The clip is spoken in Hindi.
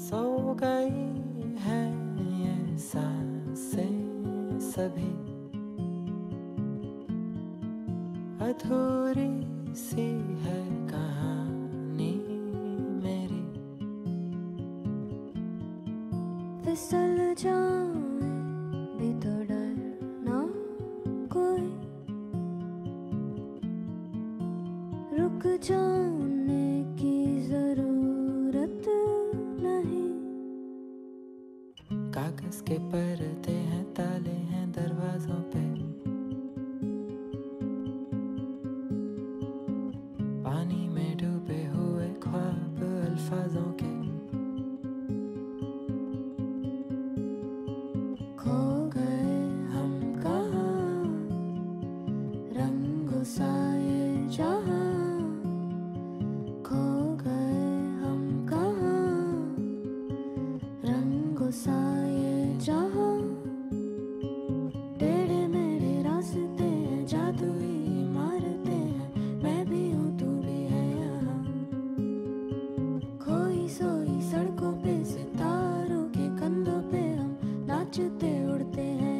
सो गई है ये साँसें सभी। अधूरी सी है कहानी मेरी। फिसल जाए भी तो डर ना कोई। रुक जाने कागज़ के परते हैं, ताले हैं दरवाजों पे। पानी में डूबे हुए ख्वाब अल्फाजों के। खो गए हम कहाँ? रंग साए जहाँ? खो गए हम कहाँ? रंग सा हैं, मैं भी हूँ, तू भी है यहाँ। खोई सोई सड़कों पे, सितारों के कंधों पे हम नाचते, उड़ते हैं।